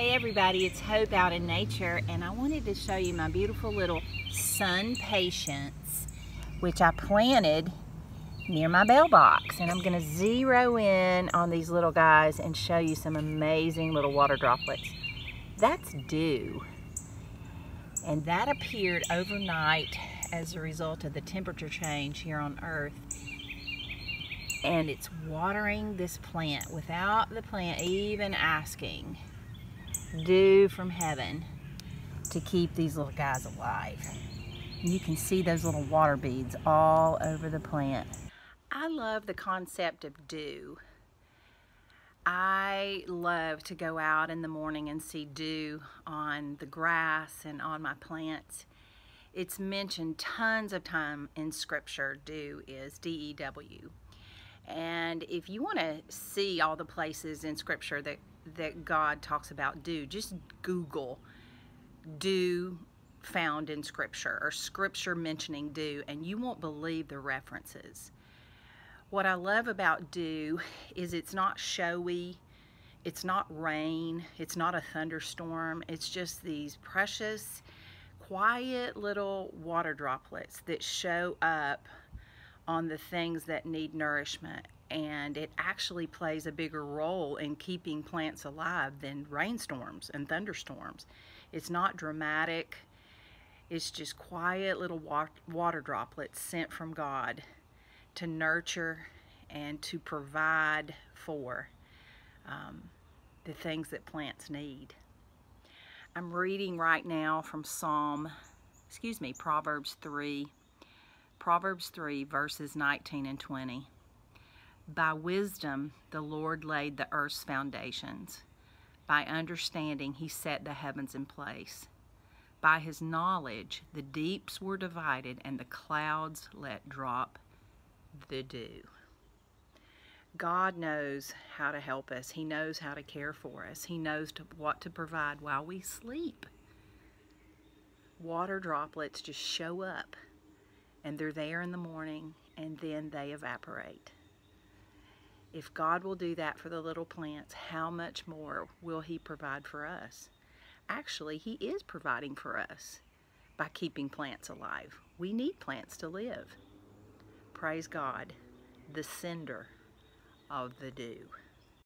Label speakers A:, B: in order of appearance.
A: Hey everybody, it's Hope out in nature and I wanted to show you my beautiful little SunPatiens which I planted near my bell box and I'm to zero in on these little guys and show you some amazing little water droplets. That's dew and that appeared overnight as a result of the temperature change here on earth and it's watering this plant without the plant even asking dew from heaven to keep these little guys alive. You can see those little water beads all over the plant. I love the concept of dew. I love to go out in the morning and see dew on the grass and on my plants. It's mentioned tons of time in scripture, dew is D-E-W. And if you want to see all the places in scripture that that God talks about dew. Just Google dew found in scripture or scripture mentioning dew, and you won't believe the references. What I love about dew is it's not showy, it's not rain, it's not a thunderstorm, it's just these precious, quiet little water droplets that show up on the things that need nourishment and it actually plays a bigger role in keeping plants alive than rainstorms and thunderstorms. It's not dramatic, it's just quiet little water droplets sent from God to nurture and to provide for um, the things that plants need. I'm reading right now from Psalm, excuse me, Proverbs 3, Proverbs 3 verses 19 and 20. By wisdom the Lord laid the earth's foundations. By understanding he set the heavens in place. By his knowledge the deeps were divided and the clouds let drop the dew. God knows how to help us. He knows how to care for us. He knows to, what to provide while we sleep. Water droplets just show up and they're there in the morning and then they evaporate. If God will do that for the little plants, how much more will He provide for us? Actually, He is providing for us by keeping plants alive. We need plants to live. Praise God, the sender of the dew.